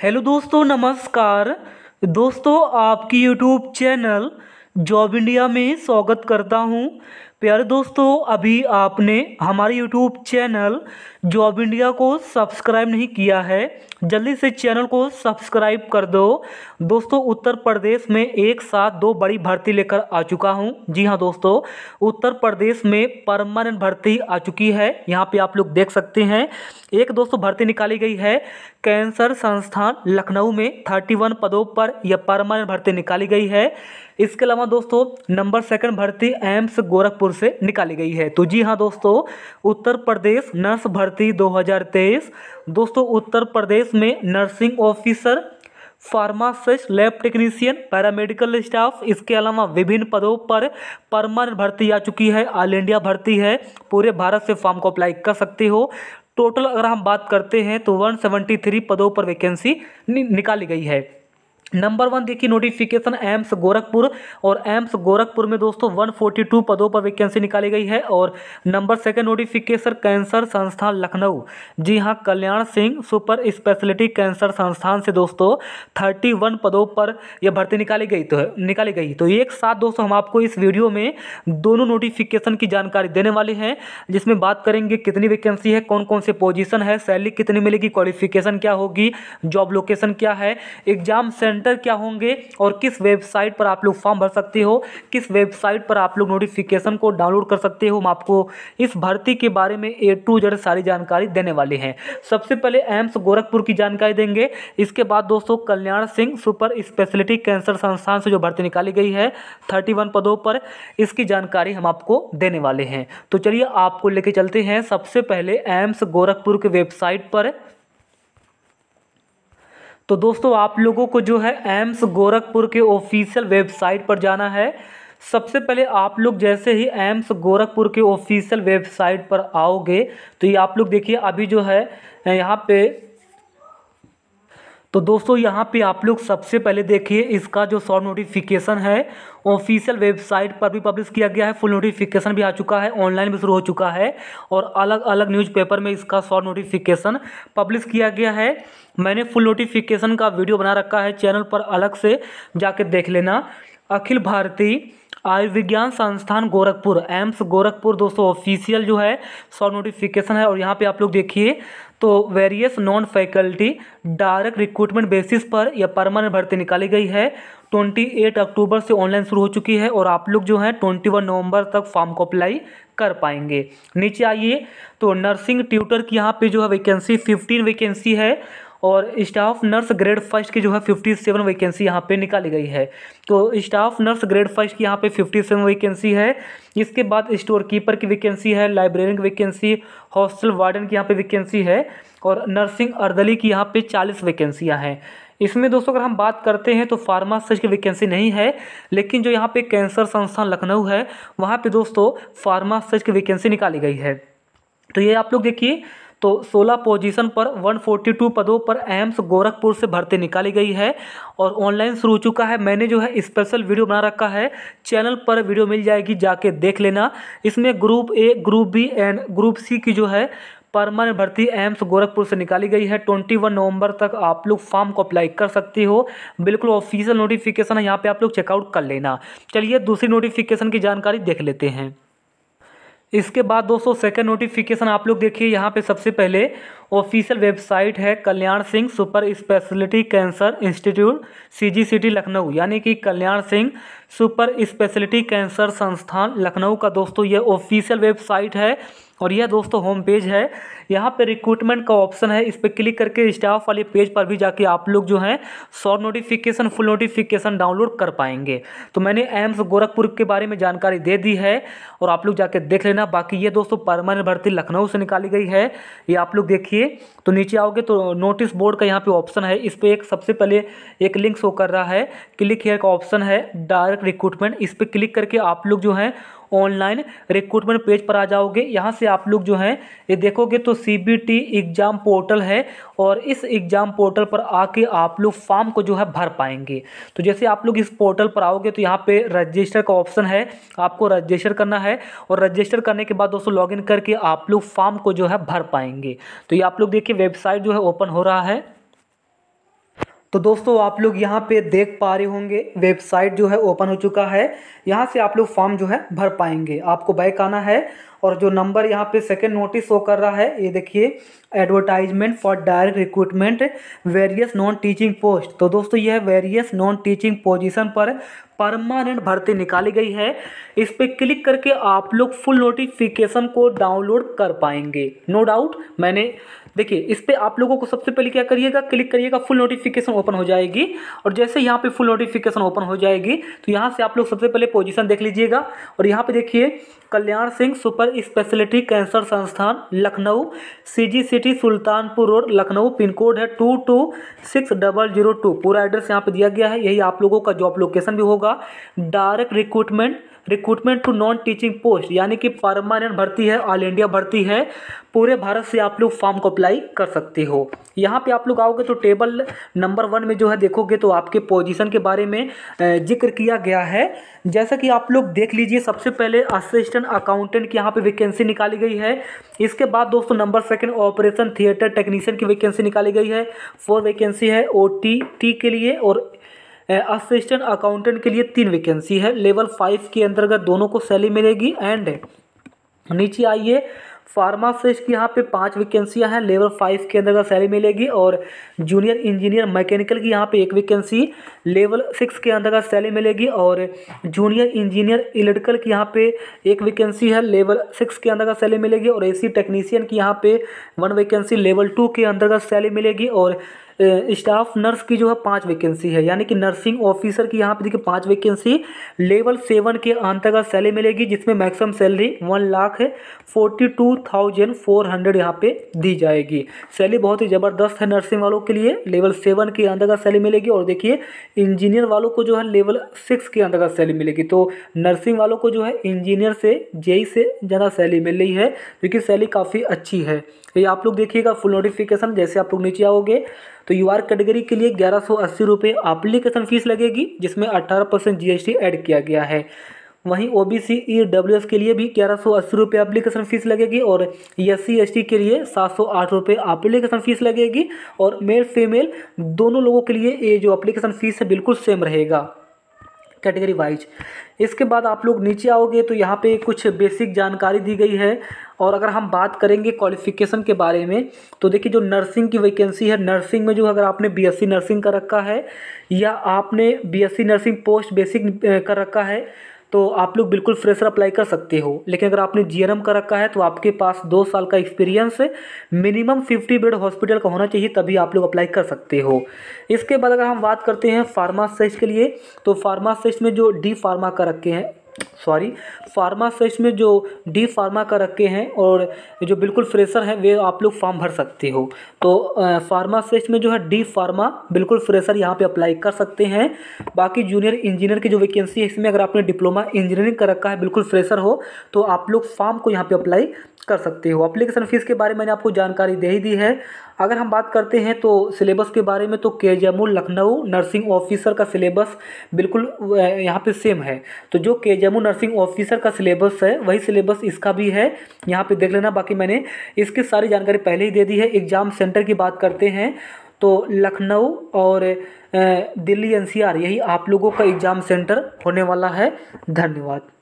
Hello दोस्तों नमस्कार। दोस्तों आपकी यूट्यूब चैनल जॉब इंडिया में स्वागत करता हूँ। प्यारे दोस्तों, अभी आपने हमारे यूट्यूब चैनल जॉब इंडिया को सब्सक्राइब नहीं किया है, जल्दी से चैनल को सब्सक्राइब कर दो। दोस्तों, उत्तर प्रदेश में एक साथ दो बड़ी भर्ती लेकर आ चुका हूँ। जी हाँ दोस्तों, उत्तर प्रदेश में परमानेंट भर्ती आ चुकी है। यहाँ पे आप लोग देख सकते हैं, एक दोस्तों भर्ती निकाली गई है कैंसर संस्थान लखनऊ में। थर्टी वन पदों पर यह परमानेंट भर्ती निकाली गई है। इसके अलावा दोस्तों नंबर सेकंड भर्ती एम्स गोरखपुर से निकाली गई है। तो जी हाँ दोस्तों उत्तर प्रदेश नर्स भर्ती 2023 दोस्तों उत्तर प्रदेश में nursing officer pharmacist lab technician paramedical staff इसके अलावा विभिन्न पदों पर परमानेंट भर्ती आ चुकी है। ऑल इंडिया भर्ती है। पूरे भारत से फॉर्म को अप्लाई कर सकते हो। टोटल अगर हम बात करते हैं तो 173 पदों पर वैकेंसी नि, निकाली गई है। नंबर वन देखिए नोटिफिकेशन एम्स गोरखपुर और एम्स गोरखपुर में दोस्तों 142 पदों पर वैकेंसी निकाली गई है और नंबर सेकंड नोटिफिकेशन कैंसर संस्थान लखनऊ। जी हाँ, Kalyan Singh super speciality cancer संस्थान से दोस्तों 31 पदों पर यह भर्ती निकाली गई तो है, निकाली गई। तो एक साथ दोस्तों हम आपको इस वीडियो में दोनों नोटिफिकेशन की जानकारी देने वाले हैं, जिसमें बात करेंगे कितनी वैकेंसी है कौन कौन से पोजिशन है सैलरी कितनी मिलेगी क्वालिफिकेशन क्या होगी जॉब लोकेशन क्या है एग्ज़ाम सेंटर सेंटर क्या होंगे और किस वेबसाइट पर आप लोग फॉर्म भर सकते हो, किस वेबसाइट पर आप लोग नोटिफिकेशन को डाउनलोड कर सकते हो, हम आपको इस भर्ती के बारे में ए टू जेड सारी जानकारी देने वाले हैं। सबसे पहले एम्स गोरखपुर की जानकारी देंगे। इसके बाद दोस्तों Kalyan Singh super speciality cancer संस्थान से जो भर्ती निकाली गई है थर्टी पदों पर इसकी जानकारी हम आपको देने वाले हैं। तो चलिए आपको लेके चलते हैं। सबसे पहले एम्स गोरखपुर के वेबसाइट पर तो दोस्तों, आप लोगों को जो है एम्स गोरखपुर के ऑफिशियल वेबसाइट पर जाना है। सबसे पहले आप लोग जैसे ही एम्स गोरखपुर के ऑफिशियल वेबसाइट पर आओगे तो ये आप लोग देखिए, अभी जो है, यहाँ पे तो दोस्तों, यहाँ पे आप लोग सबसे पहले देखिए, इसका जो शॉर्ट नोटिफिकेशन है ऑफिशियल वेबसाइट पर भी पब्लिश किया गया है फुल नोटिफिकेशन भी आ चुका है ऑनलाइन भी शुरू हो चुका है, और अलग अलग न्यूज़पेपर में इसका शॉर्ट नोटिफिकेशन पब्लिश किया गया है। मैंने फुल नोटिफिकेशन का वीडियो बना रखा है चैनल पर, अलग से जाके देख लेना। अखिल भारतीय आयुर्विज्ञान संस्थान गोरखपुर, एम्स गोरखपुर, दोस्तों ऑफिशियल जो है शॉर्ट नोटिफिकेशन है, और यहाँ पे आप लोग देखिए तो various non faculty direct recruitment basis पर यह परमानेंट भर्ती निकाली गई है। 28 अक्टूबर से ऑनलाइन शुरू हो चुकी है और आप लोग जो है 21 नवंबर तक फॉर्म को अप्लाई कर पाएँगे। नीचे आइए तो नर्सिंग ट्यूटर की यहाँ पे जो है वैकेंसी 15 वैकेंसी है। और स्टाफ नर्स ग्रेड फ़र्स्ट की जो है फिफ्टी सेवन वैकेंसी यहाँ पे निकाली गई है। तो स्टाफ नर्स ग्रेड फ़र्स्ट की यहाँ पे फिफ्टी सेवन वैकेंसी है। इसके बाद स्टोर कीपर की वैकेंसी है लाइब्रेरियन की वैकेंसी हॉस्टल वार्डन की यहाँ पे वैकेंसी है और नर्सिंग अर्दली की यहाँ पे चालीस वैकेंसियाँ हैं। इसमें दोस्तों अगर हम बात करते हैं तो फार्मासिस्ट की वैकेंसी नहीं है, लेकिन जो यहाँ पे कैंसर संस्थान लखनऊ है, वहाँ पे दोस्तों फार्मासिस्ट की वैकेंसी निकाली गई है। तो ये आप लोग देखिए तो 16 पोजीशन पर 142 पदों पर एम्स गोरखपुर से भर्ती निकाली गई है और ऑनलाइन शुरू हो चुका है। मैंने जो है स्पेशल वीडियो बना रखा है। चैनल पर वीडियो मिल जाएगी, जाके देख लेना। इसमें group A group B and group C की जो है परमानेंट भर्ती एम्स गोरखपुर से निकाली गई है। ट्वेंटी वन नवंबर तक आप लोग फॉर्म को अप्लाई कर सकती हो। बिल्कुल ऑफिशियल नोटिफिकेशन है, यहाँ पे आप लोग चेकआउट कर लेना। चलिए दूसरी नोटिफिकेशन की जानकारी देख लेते हैं। इसके बाद दोस्तों सेकंड नोटिफिकेशन आप लोग देखिए, यहाँ पे सबसे पहले ऑफिशियल वेबसाइट है Kalyan Singh super speciality cancer institute CGCT Lucknow. यानी कि Kalyan Singh super speciality cancer संस्थान, लखनऊ का दोस्तों, ये ऑफिशियल वेबसाइट है। और यह दोस्तों होम पेज है। यहाँ पे रिक्रूटमेंट का ऑप्शन है। इस पर क्लिक करके स्टाफ वाले पेज पर भी जाके आप लोग जो हैं short notification full notification download कर पाएँगे। तो मैंने एम्स गोरखपुर के बारे में जानकारी दे दी है और आप लोग जाके देख लेना। बाकी ये दोस्तों परमानेंट भर्ती लखनऊ से निकाली गई है। ये आप लोग देखिए। तो नीचे आओगे तो नोटिस बोर्ड का यहाँ पे ऑप्शन है। इस पर एक सबसे पहले एक लिंक शो कर रहा है। क्लिक हेयर का ऑप्शन है डायरेक्ट रिक्रूटमेंट इस पर क्लिक करके आप लोग जो हैं ऑनलाइन रिक्रूटमेंट पेज पर आ जाओगे। यहाँ से आप लोग जो हैं, ये देखोगे तो C B T exam portal है और इस एग्ज़ाम पोर्टल पर आके आप लोग फॉर्म को जो है भर पाएँगे। तो जैसे आप लोग इस पोर्टल पर आओगे तो यहाँ पे रजिस्टर का ऑप्शन है, आपको रजिस्टर करना है और रजिस्टर करने के बाद दोस्तों लॉगिन करके आप लोग फॉर्म को जो है भर पाएँगे। तो ये आप लोग देखिए, वेबसाइट जो है ओपन हो रहा है। तो दोस्तों, आप लोग यहाँ पे देख पा रहे होंगे, वेबसाइट जो है ओपन हो चुका है। यहाँ से आप लोग फॉर्म जो है भर पाएँगे। आपको बैक आना है और जो नंबर यहाँ पे सेकंड नोटिस शो कर रहा है, ये देखिए advertisement for direct recruitment various non teaching post तो दोस्तों, यह वेरियस नॉन टीचिंग पोजीशन पर परमानेंट भर्ती निकाली गई है। इस पर क्लिक करके आप लोग फुल नोटिफिकेशन को डाउनलोड कर पाएँगे। नो डाउट मैंने, देखिए, इस पर आप लोगों को सबसे पहले क्या करिएगा क्लिक करिएगा फुल नोटिफिकेशन ओपन हो जाएगी। और जैसे यहाँ पे फुल नोटिफिकेशन ओपन हो जाएगी तो यहाँ से आप लोग सबसे पहले पोजीशन देख लीजिएगा। और यहाँ पे देखिए, Kalyan Singh, super speciality cancer संस्थान Lucknow C G city, Sultanpur road, Lucknow pin code है two two six double zero two. पूरा एड्रेस यहाँ पे दिया गया है, यही आप लोगों का जॉब लोकेशन भी होगा। Direct recruitment recruitment to non teaching post यानी कि परमानेंट भर्ती है ऑल इंडिया भर्ती है, पूरे भारत से आप लोग फॉर्म को अप्लाई कर सकते हो। यहाँ पे आप लोग आओगे तो टेबल नंबर वन में जो है देखोगे तो आपके पोजीशन के बारे में ज़िक्र किया गया है। जैसा कि आप लोग देख लीजिए, सबसे पहले असिस्टेंट अकाउंटेंट की यहाँ पे वैकेंसी निकाली गई है। इसके बाद दोस्तों number second operation theatre technician की वैकेंसी निकाली गई है। फोर वैकेंसी है ओ के लिए और असिस्टेंट अकाउंटेंट के लिए तीन वैकेंसी है। लेवल फाइव के अंतर्गत दोनों को सैलरी मिलेगी एंड नीचे आइए। फार्मासिस्ट की यहाँ पे पाँच वैकेंसियाँ हैं। लेवल फाइव के अंदर सैलरी मिलेगी और जूनियर इंजीनियर मैकेनिकल की यहाँ पे एक वैकेंसी। लेवल सिक्स के अंदर सैलरी मिलेगी और जूनियर इंजीनियर इलेक्ट्रिकल की यहाँ पे एक वैकेंसी है। लेवल सिक्स के अंदर का सैलरी मिलेगी और एसी टेक्नीशियन की यहाँ पे वन वैकेंसी। लेवल टू के अंतर्गत सैलरी मिलेगी और स्टाफ नर्स की जो है पाँच वैकेंसी है। यानी कि नर्सिंग ऑफिसर की यहाँ पे देखिए पाँच वैकेंसी लेवल सेवन के अंतर्गत सैलरी मिलेगी, जिसमें maximum salary one lakh forty two thousand four hundred यहाँ पे दी जाएगी। सैलरी बहुत ही ज़बरदस्त है नर्सिंग वालों के लिए। लेवल सेवन के अंतर्गत सैलरी मिलेगी और देखिए इंजीनियर वालों को जो है लेवल सिक्स के अंतर्गत सैलरी मिलेगी। तो नर्सिंग वालों को जो है इंजीनियर से जेई से ज़्यादा सैलरी मिल रही है क्योंकि सैलरी काफ़ी अच्छी है। ये आप लोग देखिएगा फुल नोटिफिकेशन जैसे आप लोग नीचे आओगे तो यू आर कैटेगरी के लिए ग्यारह सौ अस्सी रुपये अप्लीकेशन फ़ीस लगेगी, जिसमें अट्ठारह परसेंट जी ऐड किया गया है। वहीं O B C E W S के लिए भी ग्यारह सौ अस्सी रुपये अप्लीकेशन फ़ीस लगेगी और एस सी एस टी के लिए सात सौ आठ रुपये अप्लीकेशन फ़ीस लगेगी और मेल फीमेल दोनों लोगों के लिए ये जो अप्लीकेशन फ़ीस है, बिल्कुल सेम रहेगा। कैटेगरी वाइज इसके बाद आप लोग नीचे आओगे तो यहाँ पे कुछ बेसिक जानकारी दी गई है। और अगर हम बात करेंगे क्वालिफिकेशन के बारे में तो देखिए जो नर्सिंग की वैकेंसी है नर्सिंग में जो अगर आपने बीएससी नर्सिंग कर रखा है, या आपने बीएससी नर्सिंग पोस्ट बेसिक कर रखा है तो आप लोग बिल्कुल फ्रेशर अप्लाई कर सकते हो। लेकिन अगर आपने जी कर रखा है तो आपके पास दो साल का experience minimum fifty bed hospital का होना चाहिए, तभी आप लोग अप्लाई कर सकते हो। इसके बाद अगर हम बात करते हैं फार्मासिस्ट के लिए तो फार्मासिस्ट में जो डी फार्मा का रखे हैं सॉरी फार्मासिस्ट में जो डी फार्मा का रखे हैं और जो बिल्कुल फ्रेशर है, वे आप लोग फॉर्म भर सकते हो। तो फार्मासिस्ट में जो है डी फार्मा बिल्कुल फ्रेशर यहाँ पे अप्लाई कर सकते हैं। बाकी जूनियर इंजीनियर की जो वैकेंसी है, इसमें अगर आपने डिप्लोमा इंजीनियरिंग कर रखा है, बिल्कुल फ्रेशर हो तो आप लोग फॉर्म को यहाँ पर अप्लाई कर सकते हो। अप्लीकेशन फ़ीस के बारे में मैंने आपको जानकारी दे ही दी है। अगर हम बात करते हैं तो सिलेबस के बारे में तो के लखनऊ नर्सिंग ऑफिसर का सिलेबस बिल्कुल यहाँ पे सेम है। तो जो के नर्सिंग ऑफिसर का सिलेबस है, वही सिलेबस इसका भी है। यहाँ पे देख लेना, बाकी मैंने इसकी सारी जानकारी पहले ही दे दी है। एग्ज़ाम सेंटर की बात करते हैं तो लखनऊ और दिल्ली एनसीआर, यही आप लोगों का एग्ज़ाम सेंटर होने वाला है। धन्यवाद।